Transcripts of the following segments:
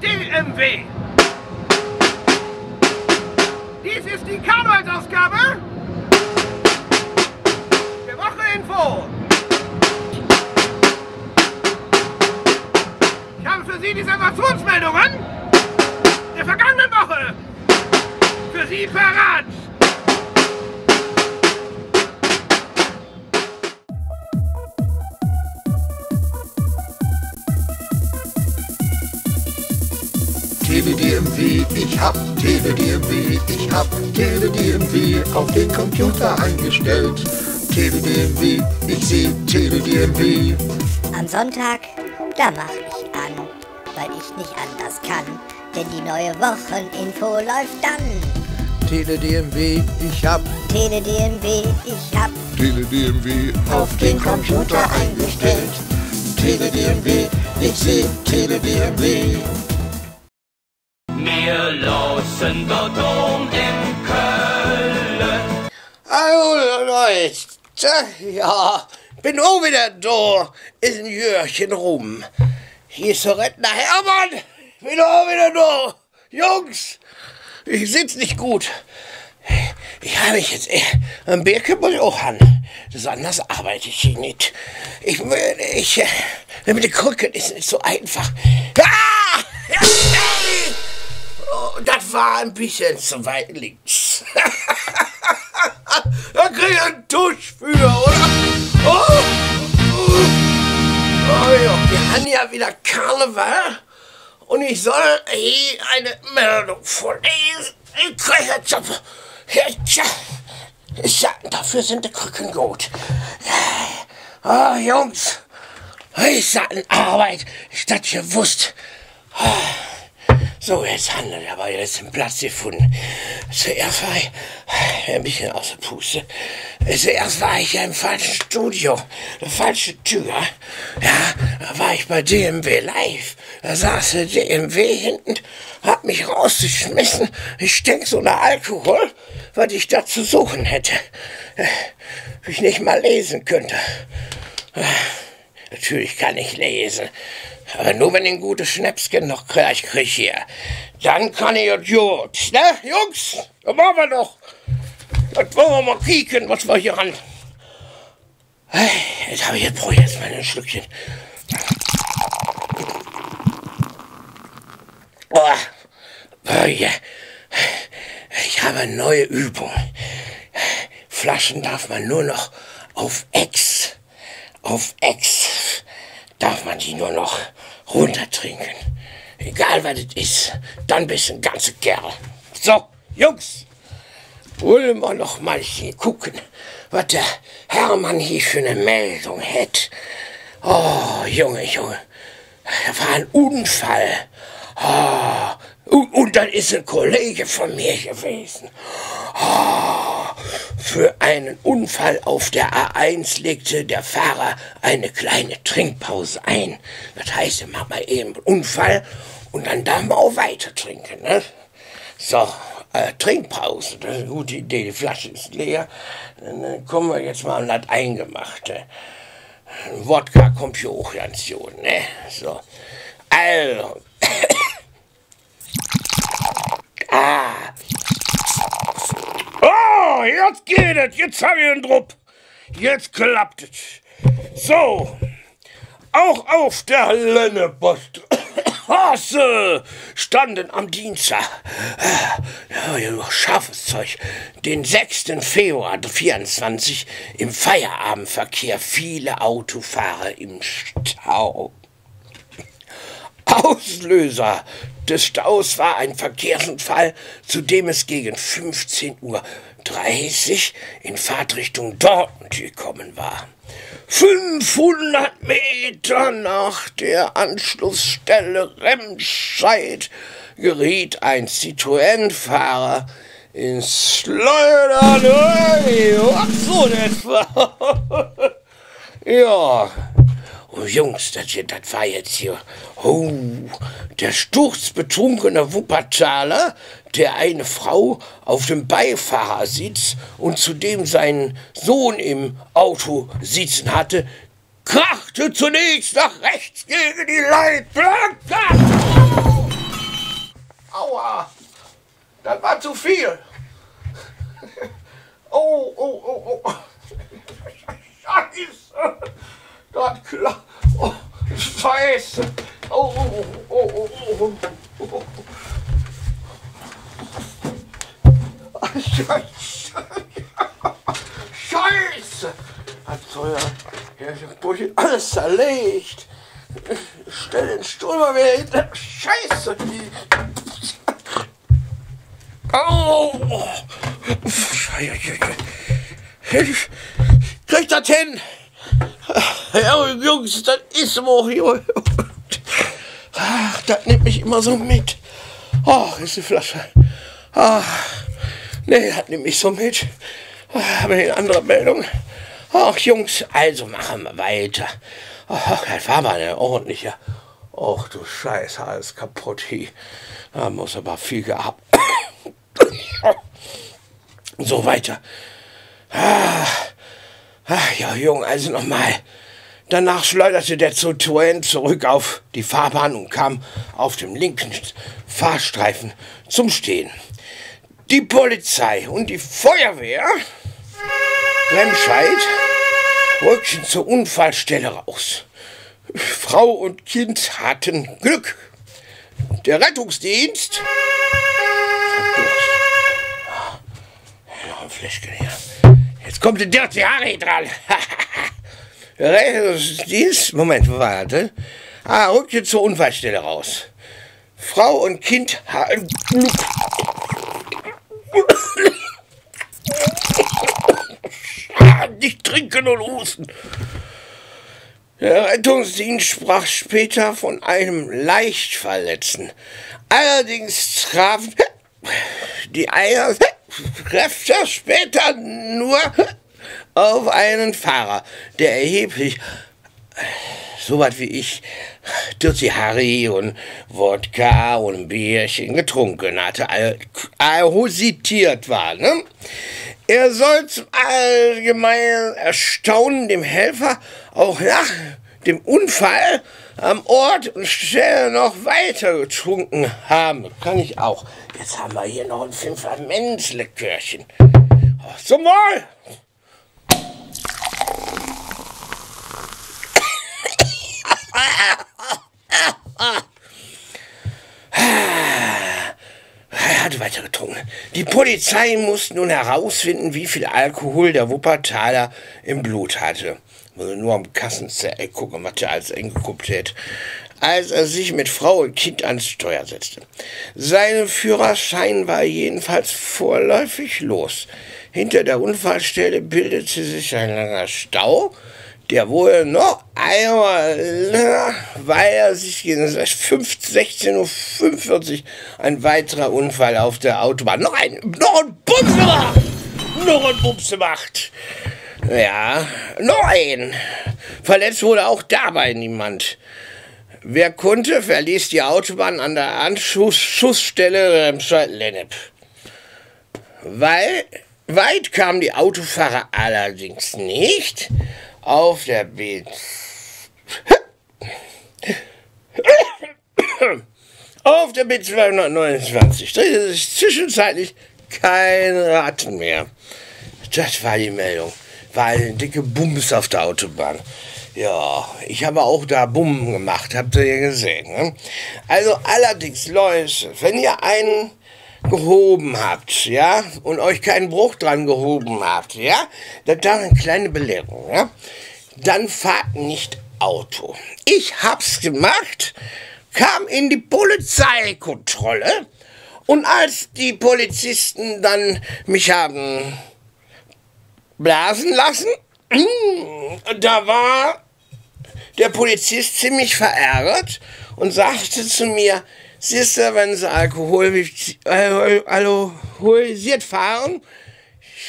DMW. Dies ist die Karnevalsausgabe der Wocheneinfo. Ich habe für Sie die Sensationsmeldungen der vergangenen Woche für Sie parat. TeleDMW, ich hab TeleDMW, ich hab TeleDMW auf den Computer eingestellt. TeleDMW, ich seh TeleDMW. Am Sonntag, da mach ich an, weil ich nicht anders kann, denn die neue Wocheninfo läuft dann. TeleDMW, ich hab TeleDMW, ich hab TeleDMW auf den Computer eingestellt. TeleDMW, ich seh TeleDMW. Losen dort in Köln. Hallo Leute, ja, bin auch wieder da, ist ein Jörchen rum. Hier ist der Rentner Hermann, bin auch wieder da. Jungs, ich sitz nicht gut. Ich habe mich jetzt, muss ich auch an. Anders arbeite ich hier nicht. Ich, ich, äh, mit den Krücken ist nicht so einfach. Ah! Oh, das war ein bisschen zu weit links. da krieg ich einen Tusch für, oder? Oh, oh, oh ja, wir haben ja wieder Karneval und ich soll hier eine Meldung vorlesen. Ich kriege jetzt ab. Ja, dafür sind die Krücken gut. Oh, Jungs, ich sag Arbeit, statt gewusst. So, jetzt handelt er aber jetzt den Platz gefunden. Zuerst war ich ein bisschen aus der Puste. Zuerst war ich ja im falschen Studio, eine falsche Tür. Ja, da war ich bei DMW live. Da saß der DMW hinten, hat mich rausgeschmissen. Ich stink so nach Alkohol, was ich da zu suchen hätte. Äh, Ich nicht mal lesen könnte. Natürlich kann ich lesen. Aber nur wenn ich ein gutes Schnäpschen noch gleich krieg hier. Dann kann ich gut. Ne, Jungs? Das machen wir doch. Das wollen wir mal kicken, was wir hier haben. Jetzt habe ich jetzt, brauche jetzt mal ein Schlückchen. Oh, oh ja. Ich habe eine neue Übung. Flaschen darf man nur noch auf Ex. Auf Ex darf man die nur noch runtertrinken. Egal was es ist, dann bist du ein ganzer Kerl. So, Jungs, wollen wir noch mal hier gucken, was der Hermann hier für eine Meldung hat. Oh, Junge, Junge, das war ein Unfall. Oh, und, und dann ist ein Kollege von mir gewesen. Oh, für einen Unfall auf der A1 legte der Fahrer eine kleine Trinkpause ein. Das heißt, er macht mal eben einen Unfall und dann darf man auch weiter trinken. Ne? So, äh, Trinkpause, das ist eine gute Idee. Die Flasche ist leer. Dann äh, kommen wir jetzt mal an das Eingemachte. Wodka kommt hier auch ganz gut, ne? So. Also. ah. Jetzt geht es. Jetzt habe ich einen Druck. Jetzt klappt es. So. Auch auf der Lennepost. Hasse standen am Dienstag, ja, scharfes Zeug, den 6. Februar 24 im Feierabendverkehr viele Autofahrer im Stau. Auslöser des Staus war ein Verkehrsunfall, zu dem es gegen 15.30 Uhr in Fahrtrichtung Dortmund gekommen war. 500 Meter nach der Anschlussstelle Remscheid geriet ein Citroën-Fahrer ins Schleudern. Ui, Ach so, war... ja, Oh, Jungs, das, hier- das war jetzt hier. Oh, der sturzbetrunkene Wuppertaler, der eine Frau auf dem Beifahrersitz und zu dem sein Sohn im Auto sitzen hatte, krachte zunächst nach rechts gegen die Leitplanke. Aua, das war zu viel. Oh, oh, oh, oh. oh. Scheiße. Das klar. Oh, Scheiße. Oh, oh, oh, oh. oh. oh, oh. Scheiße. Hat so ja, ja, der Bursche alles zerlegt. Stell den Stuhl mal wieder hinter. Scheiße. Au. Scheiße. Ich krieg das hin. Ja, Jungs, das ist so hier. Ach, das nimmt mich immer so mit. Ach, ist die Flasche. Ach, nee, das nimmt mich so mit. Habe ich eine andere Meldung? Ach, Jungs, also machen wir weiter. Ach, das war mal eine ordentliche. Ach, du Scheiß, alles kaputt hier. Da muss aber viel gehabt. So weiter. Ah, ah, ja, Jung, also nochmal. Danach schleuderte der Citroën zurück auf die Fahrbahn und kam auf dem linken Fahrstreifen zum Stehen. Die Polizei und die Feuerwehr Remscheid rückten zur Unfallstelle raus. Frau und Kind hatten Glück. Der Rettungsdienst noch ein Fläschchen hier. Jetzt kommt der Dirty Harry dran. Der Rettungsdienst, Moment, wo war das? Ah, rückte zur Unfallstelle raus. Frau und Kind hatten Glück. Nicht trinken und husten. Der Rettungsdienst sprach später von einem Leichtverletzten. Allerdings trafen die Einkräfte später nur auf einen Fahrer, der erheblich so was wie ich Dirty Harry und Wodka und Bierchen getrunken hatte, alhositiert war. Ne? Er soll zum allgemeinen Erstaunen dem Helfer auch nach dem Unfall am Ort und Stelle noch weiter getrunken haben. Kann ich auch. Jetzt haben wir hier noch ein Pfefferminzlikörchen. Zum Wohl! Er hatte weiter getrunken. Die Polizei musste nun herausfinden, wie viel Alkohol der Wuppertaler im Blut hatte. Muss nur am Kassenzell gucken, was er alles eingeguckt hat. Als er sich mit Frau und Kind ans Steuer setzte. Sein Führerschein war jedenfalls vorläufig los. Hinter der Unfallstelle bildete sich ein langer Stau, der wohl noch einmal länger, weil er sich gegen 16.45 Uhr ein weiterer Unfall auf der Autobahn, noch ein, noch ein Bums gemacht, noch ein Bums gemacht. Ja, noch ein. Verletzt wurde auch dabei niemand. Wer konnte, verließ die Autobahn an der Anschlussstelle Remscheid-Lennep. Weil weit kamen die Autofahrer allerdings nicht auf der B. Auf der B229 drehte sich zwischenzeitlich kein Rad mehr. Das war die Meldung war eine dicke Bums auf der Autobahn. Ja, ich habe auch da Bumm gemacht, habt ihr ja gesehen. Ne? Also allerdings, Leute, wenn ihr einen gehoben habt, ja, und euch keinen Bruch dran gehoben habt, ja, das ist eine kleine Belehrung, ja, dann fahrt nicht Auto. Ich hab's gemacht, kam in die Polizeikontrolle und als die Polizisten dann mich haben blasen lassen. Da war der Polizist ziemlich verärgert und sagte zu mir, siehst du, wenn sie alkoholisiert fahren,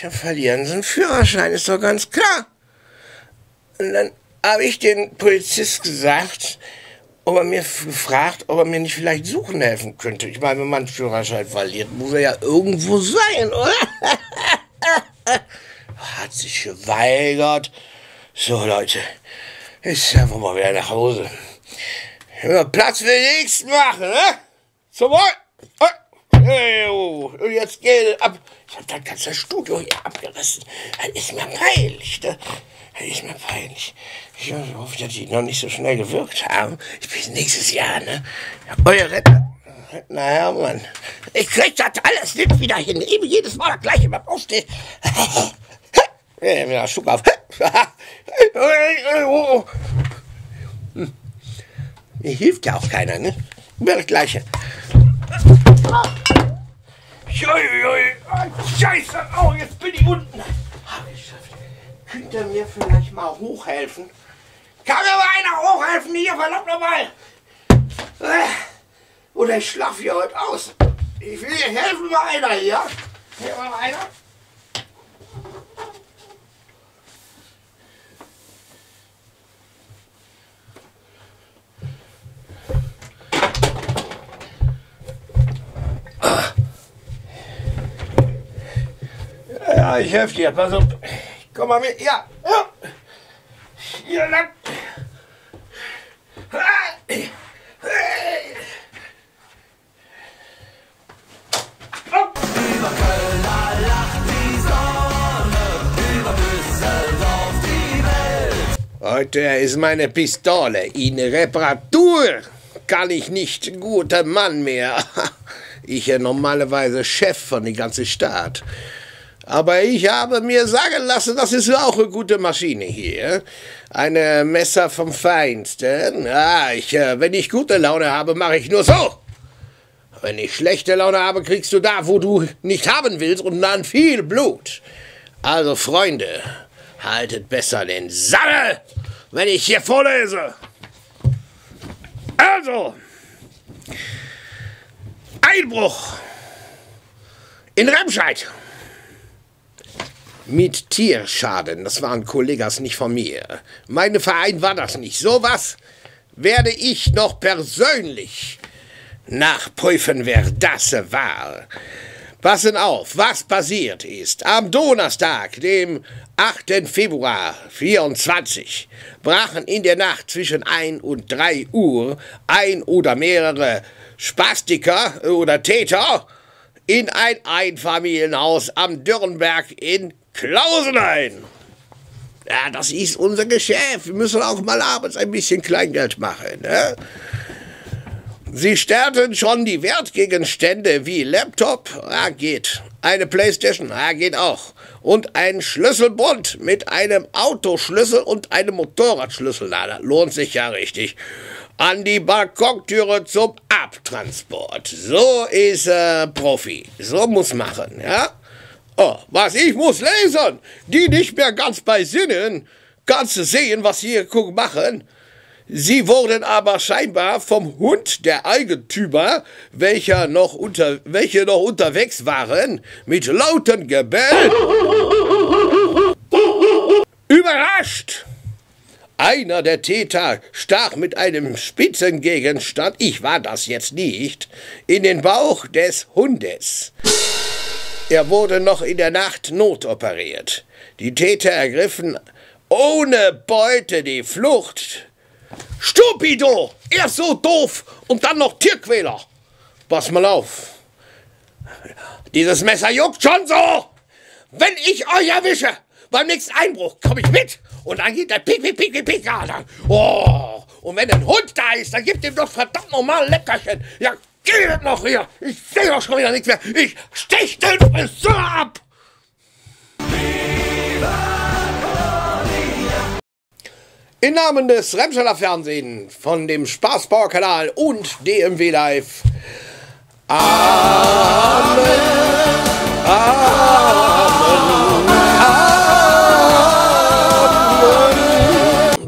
verlieren sie einen Führerschein, ist doch ganz klar. Und dann habe ich den Polizist gesagt, ob er mir gefragt, ob er mir nicht vielleicht suchen helfen könnte. Ich meine, wenn man einen Führerschein verliert, muss er ja irgendwo sein, oder? hat sich geweigert. So, Leute, jetzt wohl mal wieder nach Hause. Platz für nächsten machen, ne? Zum Wohl! Hey, oh, und jetzt geht ab. Ich hab das ganze Studio hier abgerissen. Das ist mir peinlich. Ne? Das ist mir peinlich. Ich hoffe, dass die noch nicht so schnell gewirkt haben. Ich bin nächstes Jahr, ne? Euer Retter. Naja, Mann. Ich krieg das alles nicht wieder hin. Eben jedes Mal das gleiche beim Aufstehen. Ja, Schluck auf. Hm. Mir hilft ja auch keiner, ne? Immer das Gleiche. Uiuiui. Scheiße. Oh, jetzt bin ich unten. Hab ich geschafft. Könnt ihr mir vielleicht mal hochhelfen? Kann mir mal einer hochhelfen hier? Verdammt nochmal. Äh, Oder ich schlaf hier heute aus. Ich will hier helfen mal einer hier. Hier mal einer. Ja, ich helfe dir. Pass auf. Komm mal mit. Ja. Hier lang. Heute ist meine Pistole in Reparatur. Kann ich nicht guter Mann mehr. Ich ja normalerweise Chef von der ganzen Stadt. Aber ich habe mir sagen lassen, das ist auch eine gute Maschine hier. Eine Messer vom Feinsten. Ah, ich, äh, wenn ich gute Laune habe, mache ich nur so. Wenn ich schlechte Laune habe, kriegst du da, wo du nicht haben willst, und dann viel Blut. Also, Freunde, haltet besser den Sammel, wenn ich hier vorlese. Also, Einbruch in Remscheid mit Tierschaden. Das waren Kollegas nicht von mir. Meine Verein war das nicht. Sowas werde ich noch persönlich nachprüfen, wer das war. Passen auf, was passiert ist. Am Donnerstag, dem 8. Februar 24, brachen in der Nacht zwischen 1 und 3 Uhr ein oder mehrere Spastiker oder Täter in ein Einfamilienhaus am Dürrenberg in Klausenhain. Ja, das ist unser Geschäft. Wir müssen auch mal abends ein bisschen Kleingeld machen. Ne? Sie sterben schon die Wertgegenstände wie Laptop, ja, geht. Eine Playstation, ja, geht auch. Und ein Schlüsselbund mit einem Autoschlüssel und einem Motorradschlüssel. Na, das lohnt sich ja richtig. An die Balkontüre zum Abtransport. So ist äh, Profi. So muss machen, ja? Oh, was ich muss lesen? Die nicht mehr ganz bei Sinnen. Du sehen, was sie hier machen? Sie wurden aber scheinbar vom Hund der Eigentümer, welcher noch unter, welche noch unterwegs waren, mit lauten Gebell überrascht. Einer der Täter stach mit einem Spitzengegenstand, ich war das jetzt nicht, in den Bauch des Hundes. Er wurde noch in der Nacht notoperiert. Die Täter ergriffen ohne Beute die Flucht. Stupido! Erst so doof und dann noch Tierquäler. Pass mal auf. Dieses Messer juckt schon so. Wenn ich euch erwische, beim nächsten Einbruch komme ich mit und dann geht der Pick, Pick, Pick, Pick, Pick. Oh, und wenn ein Hund da ist, dann gibt ihm doch verdammt normal Leckerchen. Ja, geht noch hier. Ich sehe doch schon wieder nichts mehr. Ich stech den Friseur ab. Im Namen des Remscheller Fernsehen von dem Spaßbauer-Kanal und DMW Live. Amen. Amen.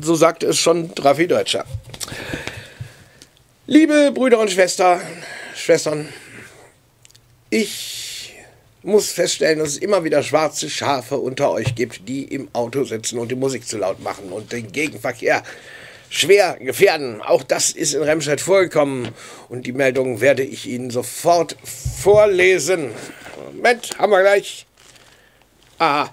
So sagt es schon Raffi Deutscher. Liebe Brüder und Schwester, Schwestern, ich muss feststellen, dass es immer wieder schwarze Schafe unter euch gibt, die im Auto sitzen und die Musik zu laut machen und den Gegenverkehr schwer gefährden. Auch das ist in Remscheid vorgekommen und die Meldung werde ich Ihnen sofort vorlesen. Moment, haben wir gleich. Ah.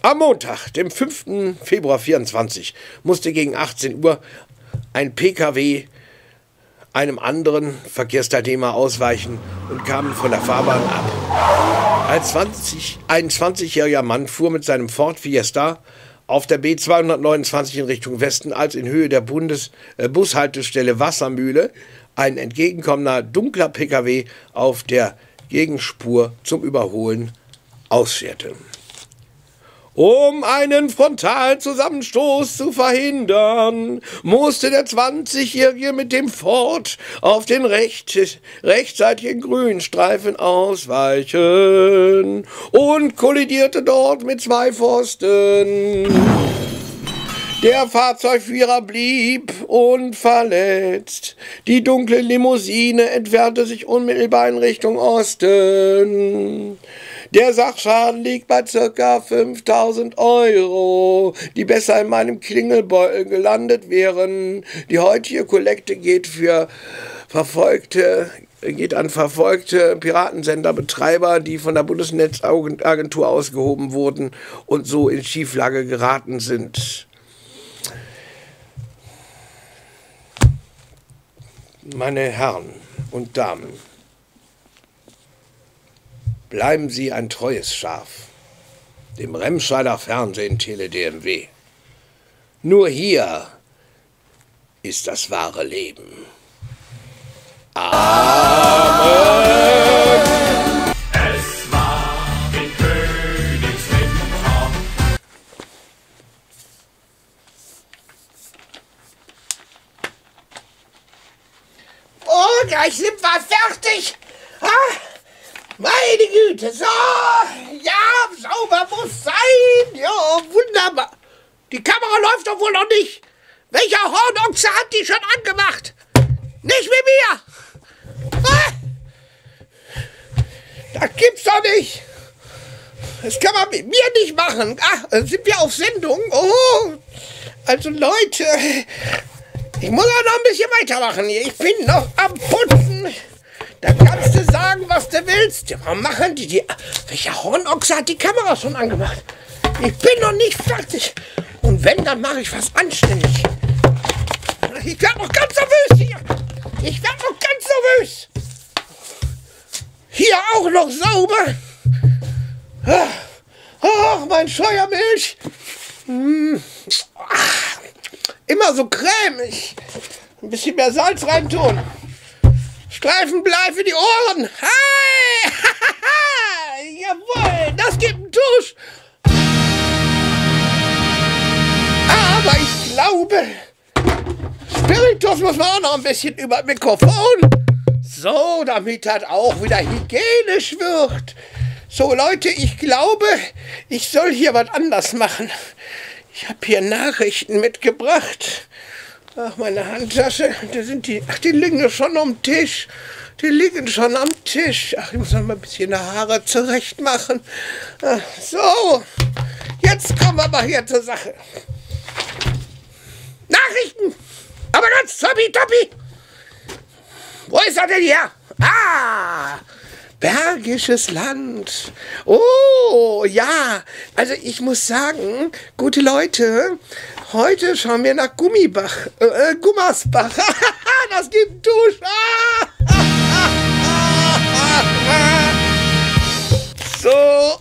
Am Montag, dem 5. Februar 24, musste gegen 18 Uhr ein Pkw einem anderen Verkehrsteilnehmer ausweichen und kamen von der Fahrbahn ab. Als 20, ein 20-jähriger Mann fuhr mit seinem Ford Fiesta auf der B229 in Richtung Westen, als in Höhe der Bundes äh, Bushaltestelle Wassermühle ein entgegenkommender dunkler Pkw auf der Gegenspur zum Überholen ausscherte. Um einen frontalen Zusammenstoß zu verhindern, musste der 20-Jährige mit dem Ford auf den recht, rechtzeitigen Grünstreifen ausweichen und kollidierte dort mit zwei Pfosten. Der Fahrzeugführer blieb unverletzt. Die dunkle Limousine entfernte sich unmittelbar in Richtung Osten. Der Sachschaden liegt bei circa 5000 Euro, die besser in meinem Klingelbeutel gelandet wären. Die heutige Kollekte geht für verfolgte geht an verfolgte Piratensenderbetreiber, die von der Bundesnetzagentur ausgehoben wurden und so in Schieflage geraten sind. Meine Herren und Damen, bleiben Sie ein treues Schaf, dem Remscheider Fernsehen Tele DMW. Nur hier ist das wahre Leben. Amen. Es war in Königswinter. Oh, gleich sind wir fertig. Ah, meine Güte, so. Ja, sauber muss sein. Ja, wunderbar. Die Kamera läuft doch wohl noch nicht. Welcher Hornochse hat die schon angemacht? Nicht mit mir. Ah, das gibt's doch nicht. Das kann man mit mir nicht machen. Ach, sind wir auf Sendung? Oh, also Leute, ich muss auch noch ein bisschen weitermachen hier. Ich bin noch am Putzen. Da kannst sagen, was du willst. Warum machen die die... Welcher Hornochse hat die Kamera schon angemacht? Ich bin noch nicht fertig. Und wenn, dann mache ich was anständig. Ich werde noch ganz nervös hier. Ich werde noch ganz nervös. Hier auch noch sauber. Ah, Ach, mein Scheuermilch. Hm. Ah, Immer so cremig. Ein bisschen mehr Salz reintun. Streifenblei für die Ohren. Hi! Jawohl, das gibt einen Tusch. Aber ich glaube, Spiritus muss man auch noch ein bisschen über Mikrofon. So, damit das auch wieder hygienisch wird. So, Leute, ich glaube, ich soll hier was anders machen. Ich habe hier Nachrichten mitgebracht. Ach, meine Handtasche. Da sind die. Ach, die liegen schon am Tisch. Die liegen schon am Tisch. Ach, ich muss noch mal ein bisschen die Haare zurecht machen. Ach, so, jetzt kommen wir mal hier zur Sache. Nachrichten! Aber ganz toppi-toppi! Wo ist er denn hier? Ah! Bergisches Land. Oh, ja. Also ich muss sagen, gute Leute, heute schauen wir nach Gummibach, äh, äh, Gummersbach. das gibt Dusch. so.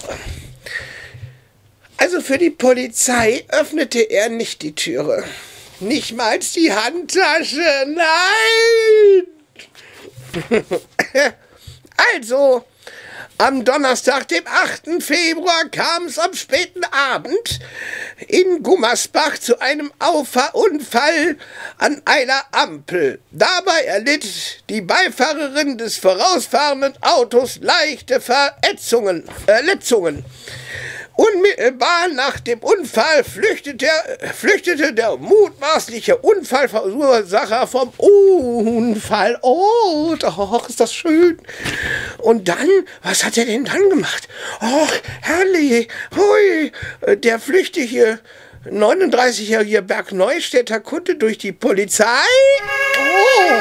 Also für die Polizei öffnete er nicht die Türe. Nicht mal die Handtasche. Nein! Also, am Donnerstag, dem 8. Februar, kam es am späten Abend in Gummersbach zu einem Auffahrunfall an einer Ampel. Dabei erlitt die Beifahrerin des vorausfahrenden Autos leichte Verätzungen, Verletzungen. Unmittelbar nach dem Unfall flüchtete, flüchtete der mutmaßliche Unfallverursacher vom Unfall. Oh, doch, ist das schön. Und dann, was hat er denn dann gemacht? Och, herrlich, hui, der flüchtige 39-jährige Bergneustädter konnte durch die Polizei oh,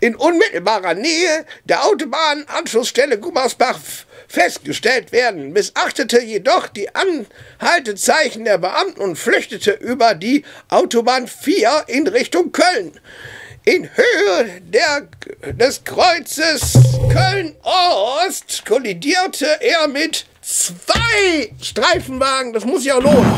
in unmittelbarer Nähe der Autobahnanschlussstelle Gummersbach festgestellt werden, missachtete jedoch die Anhaltezeichen der Beamten und flüchtete über die Autobahn 4 in Richtung Köln. In Höhe der, des Kreuzes Köln-Ost kollidierte er mit zwei Streifenwagen. Das muss ja lohnen.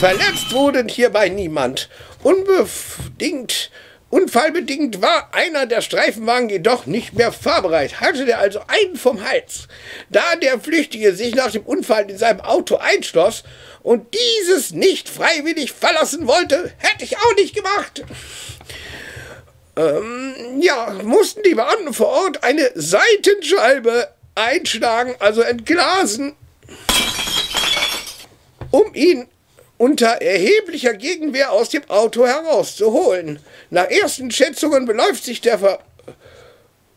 Verletzt wurde hierbei niemand. Unbedingt, unfallbedingt war einer der Streifenwagen jedoch nicht mehr fahrbereit, hatte er also einen vom Hals. Da der Flüchtige sich nach dem Unfall in seinem Auto einschloss und dieses nicht freiwillig verlassen wollte, hätte ich auch nicht gemacht. Ähm, ja, mussten die Beamten vor Ort eine Seitenscheibe einschlagen, also entglasen, um ihn unter erheblicher Gegenwehr aus dem Auto herauszuholen. Nach ersten Schätzungen beläuft sich der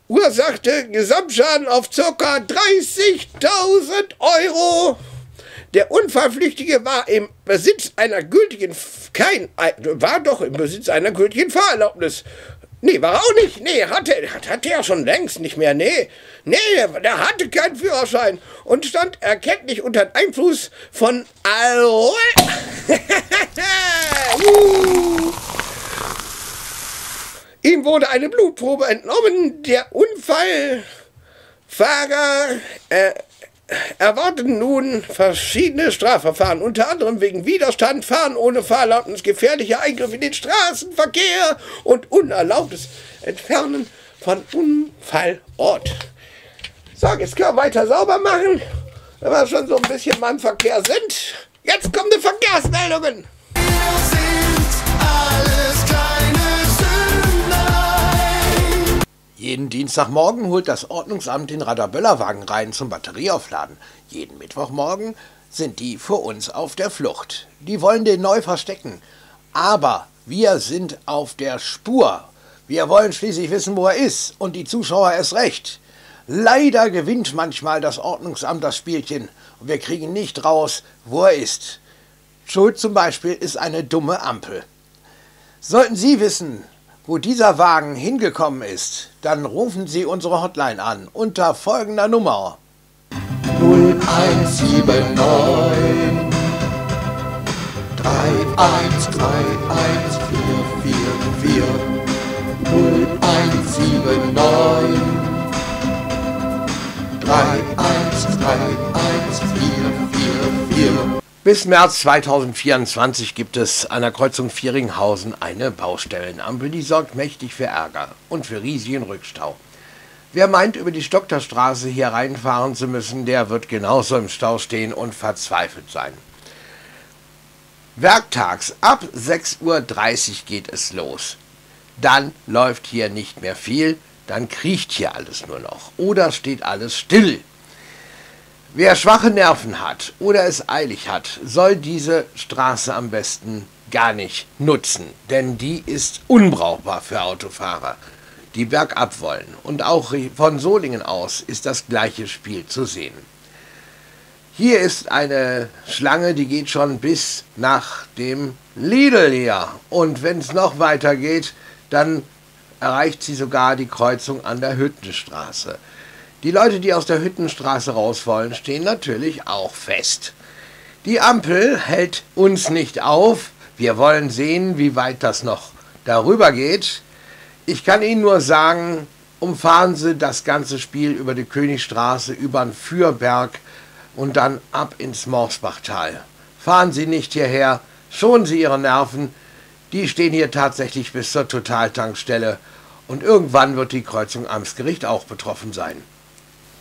verursachte Gesamtschaden auf ca. 30.000 Euro. Der Unfallflüchtige war im Besitz einer gültigen, kein, war doch im Besitz einer gültigen Fahrerlaubnis. Nee, war auch nicht. Nee, hatte, hatte er schon längst nicht mehr. Nee, nee, der hatte keinen Führerschein und stand erkenntlich unter Einfluss von Alkohol. Ihm wurde eine Blutprobe entnommen. Der Unfallfahrer äh, erwartet nun verschiedene Strafverfahren, unter anderem wegen Widerstand, Fahren ohne Fahrerlaubnis, gefährlicher Eingriff in den Straßenverkehr und unerlaubtes Entfernen von Unfallort. So, jetzt können wir weiter sauber machen, wenn wir schon so ein bisschen beim Verkehr sind. Jetzt kommen die Verkehrsmeldungen. Jeden Dienstagmorgen holt das Ordnungsamt den Radarböllerwagen rein zum Batterieaufladen. Jeden Mittwochmorgen sind die vor uns auf der Flucht. Die wollen den neu verstecken. Aber wir sind auf der Spur. Wir wollen schließlich wissen, wo er ist. Und die Zuschauer erst recht. Leider gewinnt manchmal das Ordnungsamt das Spielchen. Und wir kriegen nicht raus, wo er ist. Schuld zum Beispiel ist eine dumme Ampel. Sollten Sie wissen, wo dieser Wagen hingekommen ist, dann rufen Sie unsere Hotline an unter folgender Nummer. 0179 3131444 0179 3131444 Bis März 2024 gibt es an der Kreuzung Vieringhausen eine Baustellenampel, die sorgt mächtig für Ärger und für riesigen Rückstau. Wer meint, über die Stockterstraße hier reinfahren zu müssen, der wird genauso im Stau stehen und verzweifelt sein. Werktags ab 6.30 Uhr geht es los. Dann läuft hier nicht mehr viel, dann kriecht hier alles nur noch oder steht alles still. Wer schwache Nerven hat oder es eilig hat, soll diese Straße am besten gar nicht nutzen, denn die ist unbrauchbar für Autofahrer, die bergab wollen. Und auch von Solingen aus ist das gleiche Spiel zu sehen. Hier ist eine Schlange, die geht schon bis nach dem Lidl hier. Und wenn es noch weiter geht, dann erreicht sie sogar die Kreuzung an der Hüttenstraße. Die Leute, die aus der Hüttenstraße raus wollen, stehen natürlich auch fest. Die Ampel hält uns nicht auf. Wir wollen sehen, wie weit das noch darüber geht. Ich kann Ihnen nur sagen, umfahren Sie das ganze Spiel über die Königstraße, über den Fürberg und dann ab ins Morsbachtal. Fahren Sie nicht hierher, schonen Sie Ihre Nerven. Die stehen hier tatsächlich bis zur Totaltankstelle. Und irgendwann wird die Kreuzung Amtsgericht auch betroffen sein.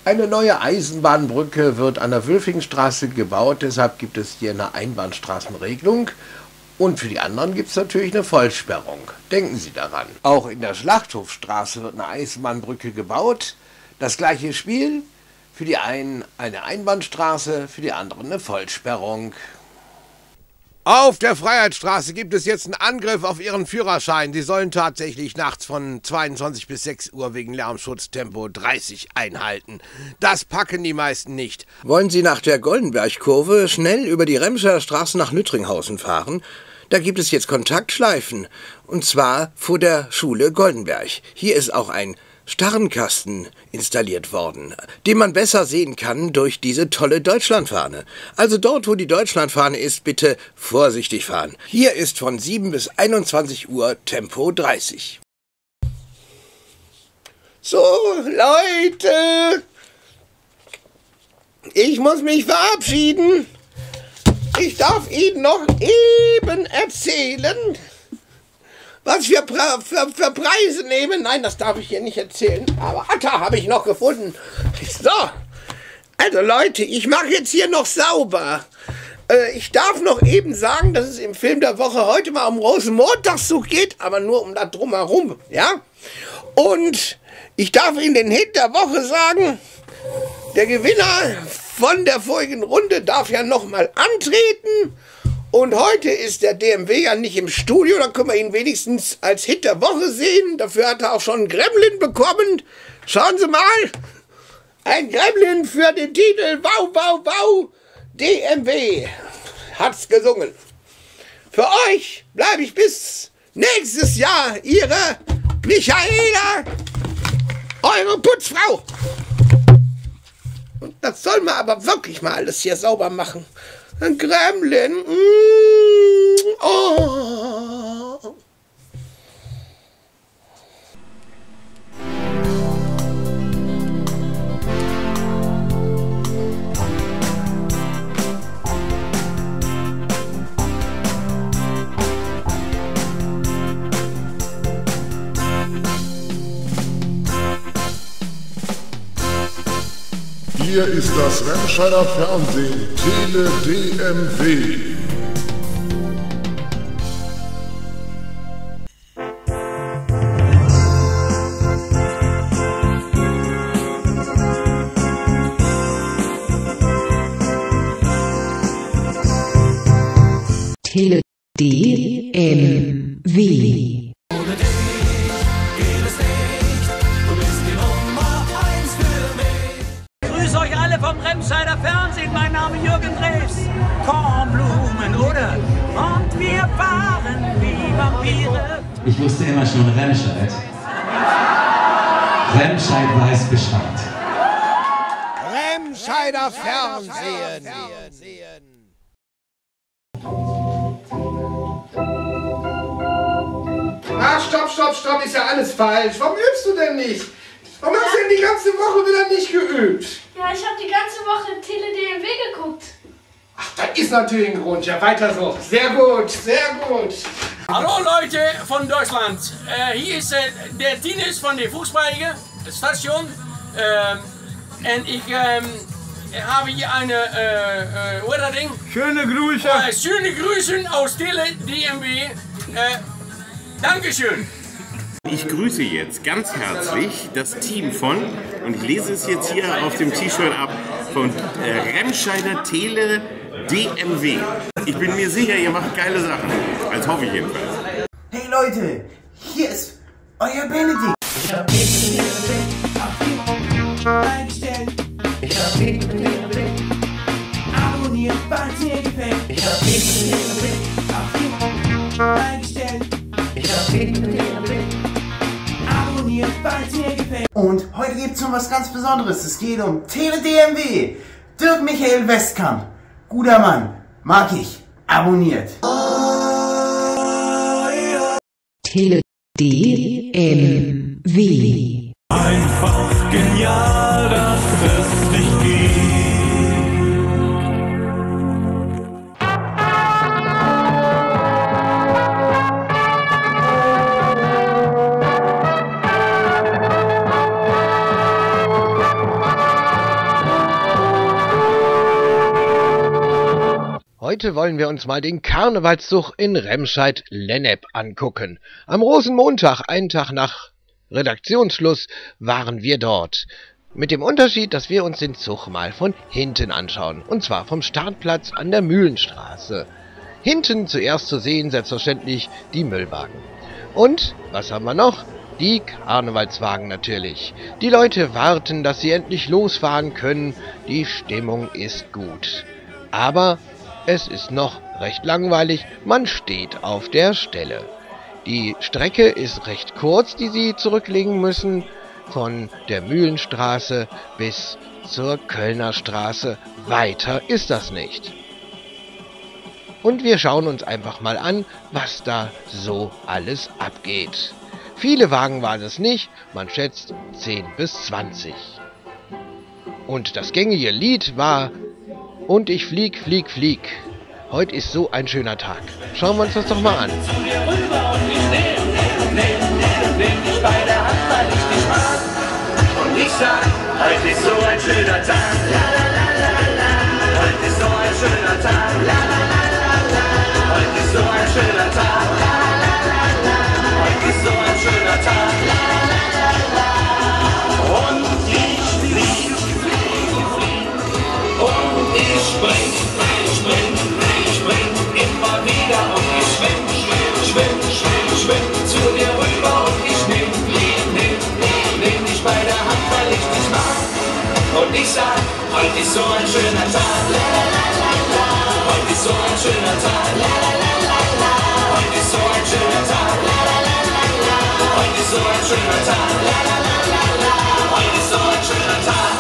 Eine neue Eisenbahnbrücke wird an der Wülfingstraße gebaut, deshalb gibt es hier eine Einbahnstraßenregelung. Und für die anderen gibt es natürlich eine Vollsperrung. Denken Sie daran. Auch in der Schlachthofstraße wird eine Eisenbahnbrücke gebaut. Das gleiche Spiel. Für die einen eine Einbahnstraße, für die anderen eine Vollsperrung. Auf der Freiheitsstraße gibt es jetzt einen Angriff auf Ihren Führerschein. Sie sollen tatsächlich nachts von 22 bis 6 Uhr wegen Lärmschutz Tempo 30 einhalten. Das packen die meisten nicht. Wollen Sie nach der Goldenbergkurve schnell über die Remscher Straße nach Lüttringhausen fahren? Da gibt es jetzt Kontaktschleifen. Und zwar vor der Schule Goldenberg. Hier ist auch ein Starrenkasten installiert worden, den man besser sehen kann durch diese tolle Deutschlandfahne. Also dort, wo die Deutschlandfahne ist, bitte vorsichtig fahren. Hier ist von 7 bis 21 Uhr Tempo 30. So, Leute, ich muss mich verabschieden. Ich darf Ihnen noch eben erzählen, was wir pra- für, für Preise nehmen. Nein, das darf ich hier nicht erzählen. Aber Atta habe ich noch gefunden. So, also Leute, ich mache jetzt hier noch sauber. Äh, ich darf noch eben sagen, dass es im Film der Woche heute mal um Rosenmontagszug geht, aber nur um das Drumherum, ja? Und ich darf Ihnen den Hit der Woche sagen, der Gewinner von der vorigen Runde darf ja nochmal antreten. Und heute ist der DMW ja nicht im Studio, dann können wir ihn wenigstens als Hit der Woche sehen. Dafür hat er auch schon einen Gremlin bekommen. Schauen Sie mal. Ein Gremlin für den Titel Wow, wow, wow. DMW hat's gesungen. Für euch bleibe ich bis nächstes Jahr Ihre Michaela, eure Putzfrau. Und das soll man aber wirklich mal alles hier sauber machen. Gremlin. Mm, oh. Hier ist das Remscheider Fernsehen, Tele DMW. Tele DMW. Alle vom Remscheider Fernsehen. Mein Name Jürgen Drews. Kornblumen, oder? Und wir waren wie Vampire. Ich wusste immer schon Remscheid. Remscheid weiß Bescheid. Remscheider Fernsehen. Ah, stopp, stopp, stopp, ist ja alles falsch. Warum übst du denn nicht? Warum hast du denn die ganze Woche wieder nicht geübt? Ja, ich habe die ganze Woche Tele DMW geguckt. Ach, das ist natürlich ein Grund. Ja, weiter so. Sehr gut, sehr gut. Hallo Leute von Deutschland. Äh, hier ist äh, der Tines von der Fußballliga Station. Ähm, und ich ähm, habe hier eine, äh, äh, oder Ding? Schöne Grüße. Äh, schöne Grüße aus Tele DMW. Äh, Dankeschön. Ich grüße jetzt ganz herzlich das Team von, und ich lese es jetzt hier auf dem T-Shirt ab, von äh, Remscheider Tele DMW. Ich bin mir sicher, ihr macht geile Sachen. Als hoffe ich jedenfalls. Hey Leute, hier ist euer Benedikt. Ich hab eingestellt. Ich hab abonniert, falls mir gefällt. Ich hab eingestellt. Ich hab Gibt's um was ganz Besonderes. Es geht um Tele DMW. Dirk Michael Westkamp. Guter Mann. Mag ich. Abonniert. Tele DMW. Einfach genial, dass es dich gibt. Heute wollen wir uns mal den Karnevalszug in Remscheid-Lennep angucken. Am Rosenmontag, einen Tag nach Redaktionsschluss, waren wir dort. Mit dem Unterschied, dass wir uns den Zug mal von hinten anschauen. Und zwar vom Startplatz an der Mühlenstraße. Hinten zuerst zu sehen, selbstverständlich, die Müllwagen. Und, was haben wir noch? Die Karnevalswagen natürlich. Die Leute warten, dass sie endlich losfahren können. Die Stimmung ist gut. Aber es ist noch recht langweilig, man steht auf der Stelle. Die Strecke ist recht kurz, die sie zurücklegen müssen. von der Mühlenstraße bis zur Kölner Straße. Weiter ist das nicht. Und wir schauen uns einfach mal an, was da so alles abgeht. Viele Wagen waren es nicht, man schätzt 10 bis 20. Und das gängige Lied war Und ich flieg, flieg, flieg. Heute ist so ein schöner Tag. Schauen wir uns das doch mal an. Heute ist so ein schöner Tag. Heute ist so ein schöner Tag. Sag, heute ist so ein schöner Tag. La, la, la. Heute ist so ein schöner Tag. Heute ist so ein schöner Tag. Heute ist so ein schöner Tag. Heute ist so ein schöner Tag.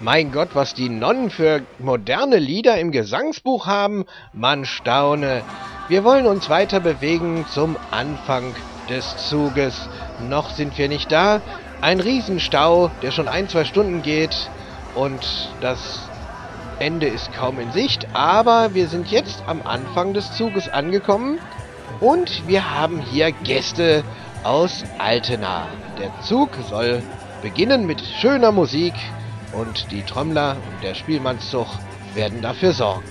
Mein Gott, was die Nonnen für moderne Lieder im Gesangsbuch haben, man staune. Wir wollen uns weiter bewegen zum Anfang des Zuges. Noch sind wir nicht da. Ein Riesenstau, der schon ein, zwei Stunden geht und das Ende ist kaum in Sicht, aber wir sind jetzt am Anfang des Zuges angekommen und wir haben hier Gäste aus Altena. Der Zug soll beginnen mit schöner Musik und die Trommler und der Spielmannszug werden dafür sorgen.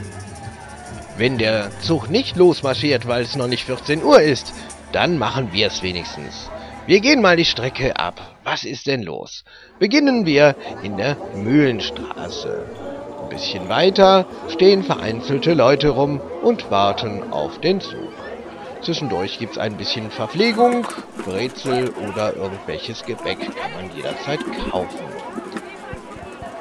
Wenn der Zug nicht losmarschiert, weil es noch nicht 14 Uhr ist, dann machen wir es wenigstens. Wir gehen mal die Strecke ab. Was ist denn los? Beginnen wir in der Mühlenstraße. Ein bisschen weiter stehen vereinzelte Leute rum und warten auf den Zug. Zwischendurch gibt es ein bisschen Verpflegung, Brezel oder irgendwelches Gebäck kann man jederzeit kaufen.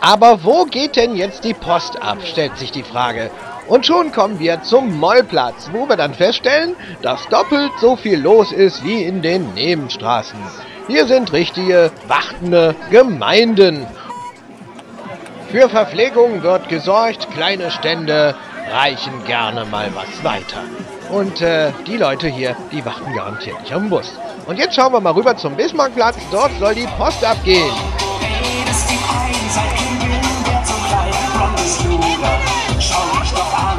Aber wo geht denn jetzt die Post ab, stellt sich die Frage. Und schon kommen wir zum Mollplatz, wo wir dann feststellen, dass doppelt so viel los ist wie in den Nebenstraßen. Hier sind richtige, wartende Gemeinden. Für Verpflegung wird gesorgt, kleine Stände reichen gerne mal was weiter. Und äh, die Leute hier, die warten garantiert nicht am Bus. Und jetzt schauen wir mal rüber zum Bismarckplatz, dort soll die Post abgehen. Redest doch an.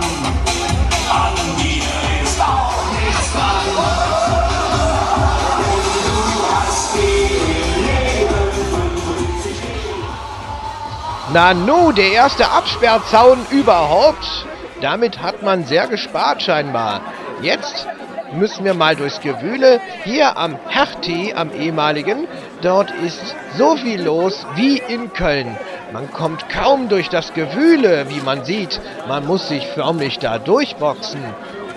Nanu, der erste Absperrzaun überhaupt. Damit hat man sehr gespart scheinbar. Jetzt müssen wir mal durchs Gewühle. Hier am Hertie, am ehemaligen, dort ist so viel los wie in Köln. Man kommt kaum durch das Gewühle, wie man sieht. Man muss sich förmlich da durchboxen.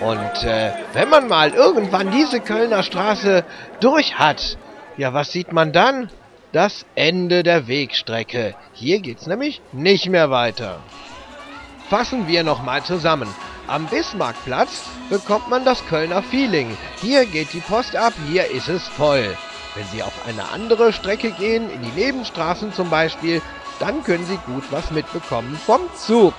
Und äh, wenn man mal irgendwann diese Kölner Straße durch hat, ja, was sieht man dann? Das Ende der Wegstrecke. Hier geht's nämlich nicht mehr weiter. Fassen wir nochmal zusammen. Am Bismarckplatz bekommt man das Kölner Feeling. Hier geht die Post ab, hier ist es voll. Wenn Sie auf eine andere Strecke gehen, in die Nebenstraßen zum Beispiel, dann können Sie gut was mitbekommen vom Zug.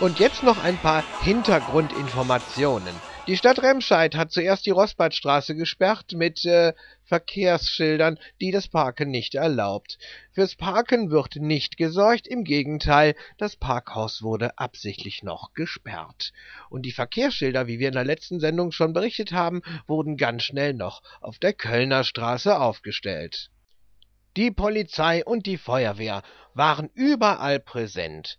Und jetzt noch ein paar Hintergrundinformationen. Die Stadt Remscheid hat zuerst die Rosbadstraße gesperrt mit äh, Verkehrsschildern, die das Parken nicht erlaubt. Fürs Parken wird nicht gesorgt, im Gegenteil, das Parkhaus wurde absichtlich noch gesperrt. Und die Verkehrsschilder, wie wir in der letzten Sendung schon berichtet haben, wurden ganz schnell noch auf der Kölner Straße aufgestellt. Die Polizei und die Feuerwehr waren überall präsent.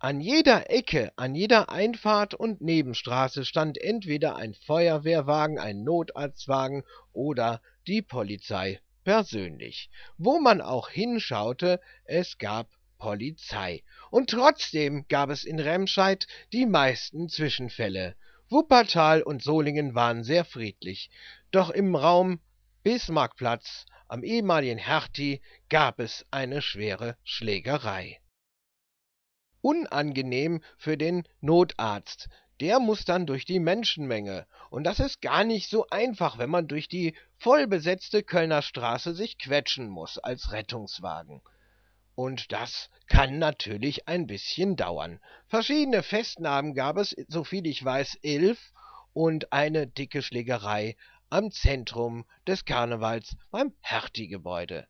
An jeder Ecke, an jeder Einfahrt und Nebenstraße stand entweder ein Feuerwehrwagen, ein Notarztwagen oder die Polizei persönlich. Wo man auch hinschaute, es gab Polizei. Und trotzdem gab es in Remscheid die meisten Zwischenfälle. Wuppertal und Solingen waren sehr friedlich. Doch im Raum Bismarckplatz am ehemaligen Hertie gab es eine schwere Schlägerei unangenehm für den Notarzt, der muss dann durch die Menschenmenge. Und das ist gar nicht so einfach, wenn man durch die vollbesetzte Kölner Straße sich quetschen muss als Rettungswagen. Und das kann natürlich ein bisschen dauern. Verschiedene Festnahmen gab es, soviel ich weiß, elf und eine dicke Schlägerei am Zentrum des Karnevals beim Hertie-Gebäude.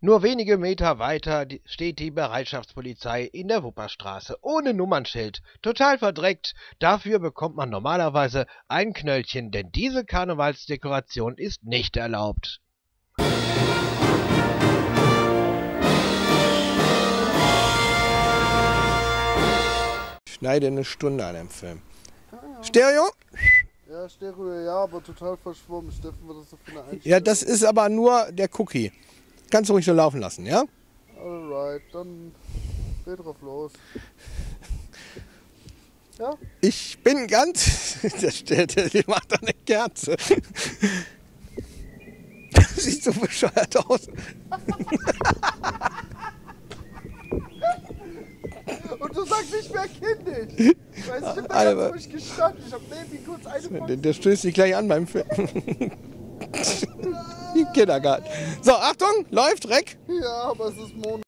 Nur wenige Meter weiter steht die Bereitschaftspolizei in der Wupperstraße, ohne Nummernschild, total verdreckt. Dafür bekommt man normalerweise ein Knöllchen, denn diese Karnevalsdekoration ist nicht erlaubt. Ich schneide eine Stunde an dem Film. Stereo? Ja, Stereo, ja, aber total verschwommen. Steffen, was ist das für eine Einstellung? Ja, das ist aber nur der Cookie. Kannst du ruhig so laufen lassen, ja? Alright, dann geh drauf los. Ja? Ich bin ganz. Der, der, der macht doch eine Kerze. Das sieht so bescheuert aus. Und du sagst nicht mehr kindisch. Ich weiß, ich hab da Alter. ganz ruhig gestanden. Ich hab neben ihm kurz eine Der, der stößt dich gleich an beim Film. Kindergarten. So, Achtung, läuft, Reck. Ja, aber es ist Monat.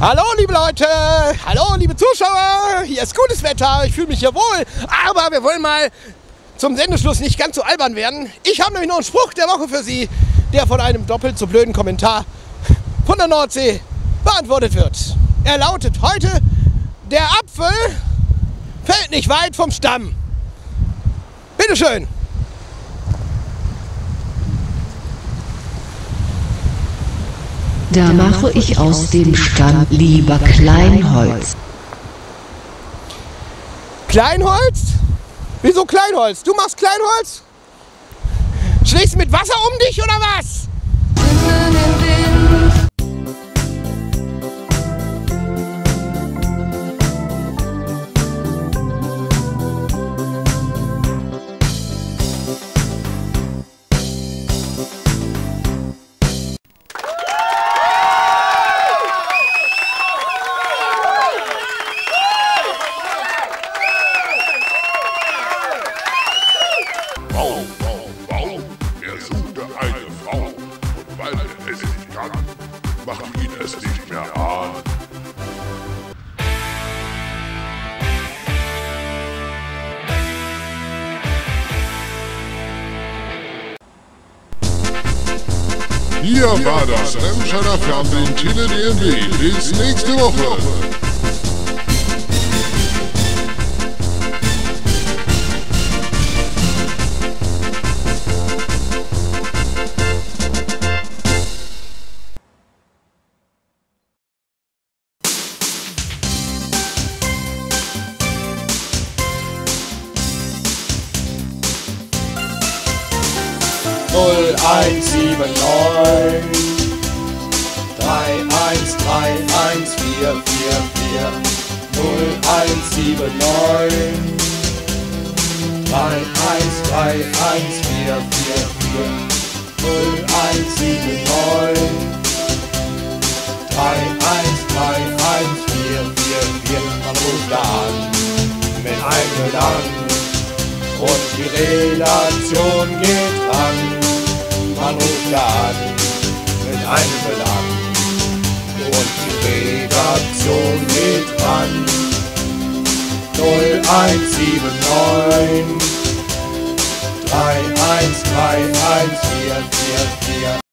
Hallo, liebe Leute. Hallo, liebe Zuschauer. Hier ist gutes Wetter. Ich fühle mich hier wohl. Aber wir wollen mal zum Sendeschluss nicht ganz so albern werden. Ich habe nämlich noch einen Spruch der Woche für Sie, der von einem doppelt so blöden Kommentar von der Nordsee beantwortet wird. Er lautet heute, der Apfel fällt nicht weit vom Stamm. Bitteschön. Da mache ich aus dem Stamm lieber Kleinholz. Kleinholz? Wieso Kleinholz? Du machst Kleinholz? Schlägst du mit Wasser um dich oder was? Remscheider Fernsehen Tele DMW. Bis nächste Woche. Null eins sieben neun 7, 9. 3, 1, 3, 1, 4, 4, 4, 0, 1, 7, 9, 3, 1, 3, 1, 4, 4, 4, man ruft an mit einem Gedanken und die Relation geht an. Man ruft an mit einem Gedanken und die Relation geht an. 0179 3131 444